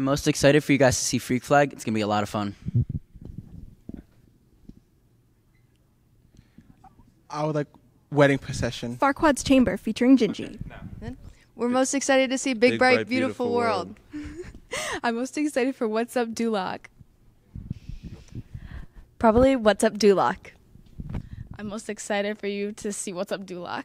I'm most excited for you guys to see Freak Flag. It's gonna be a lot of fun. I would like Wedding Procession. Farquaad's Chamber featuring Gingy. We're most excited to see Big, Big, Bright, Bright, Beautiful, Beautiful World. I'm most excited for What's Up Duloc. Probably What's Up Duloc. I'm most excited for you to see What's Up Duloc.